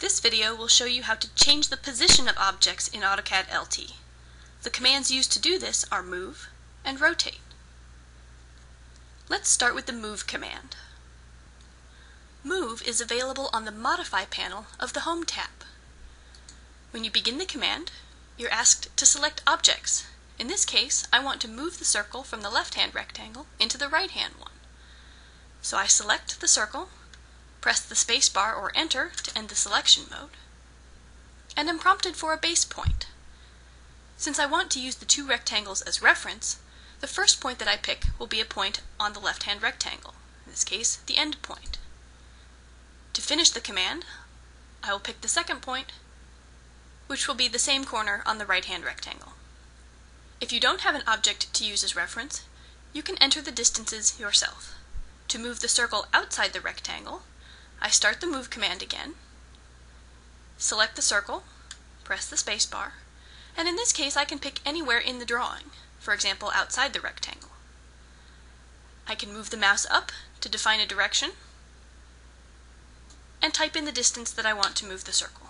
This video will show you how to change the position of objects in AutoCAD LT. The commands used to do this are move and rotate. Let's start with the move command. Move is available on the Modify panel of the Home tab. When you begin the command, you're asked to select objects. In this case, I want to move the circle from the left-hand rectangle into the right-hand one. So I select the circle, press the spacebar or enter to end the selection mode, and am prompted for a base point. Since I want to use the two rectangles as reference, the first point that I pick will be a point on the left-hand rectangle, in this case, the end point. To finish the command, I will pick the second point, which will be the same corner on the right-hand rectangle. If you don't have an object to use as reference, you can enter the distances yourself. To move the circle outside the rectangle, I start the move command again, select the circle, press the spacebar, and in this case I can pick anywhere in the drawing, for example outside the rectangle. I can move the mouse up to define a direction, and type in the distance that I want to move the circle.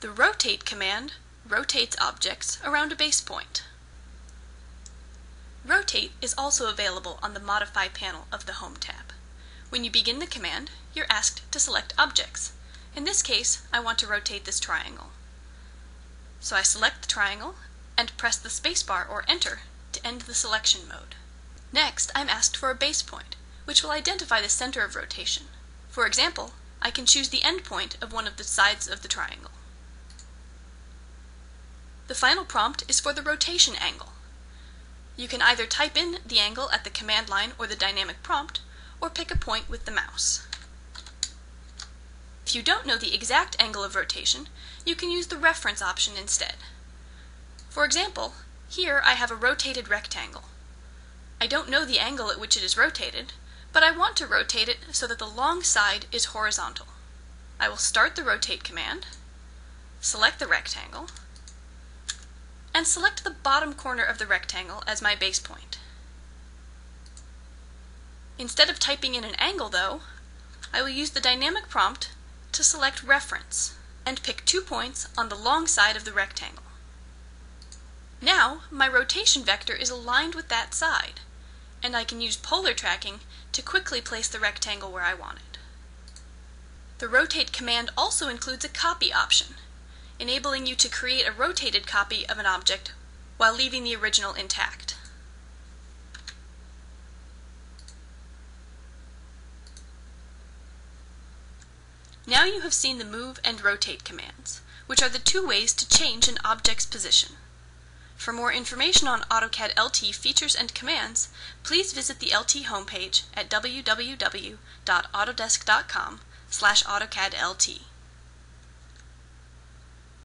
The rotate command rotates objects around a base point. Rotate is also available on the Modify panel of the Home tab. When you begin the command, you're asked to select objects. In this case, I want to rotate this triangle. So I select the triangle and press the spacebar or enter to end the selection mode. Next, I'm asked for a base point, which will identify the center of rotation. For example, I can choose the end point of one of the sides of the triangle. The final prompt is for the rotation angle. You can either type in the angle at the command line or the dynamic prompt, or pick a point with the mouse. If you don't know the exact angle of rotation, you can use the reference option instead. For example, here I have a rotated rectangle. I don't know the angle at which it is rotated, but I want to rotate it so that the long side is horizontal. I will start the rotate command, select the rectangle, and select the bottom corner of the rectangle as my base point. Instead of typing in an angle, though, I will use the dynamic prompt to select Reference and pick two points on the long side of the rectangle. Now, my rotation vector is aligned with that side, and I can use polar tracking to quickly place the rectangle where I want it. The Rotate command also includes a copy option, enabling you to create a rotated copy of an object while leaving the original intact. Now you have seen the move and rotate commands, which are the two ways to change an object's position. For more information on AutoCAD LT features and commands, please visit the LT homepage at www.autodesk.com slash AutoCAD LT.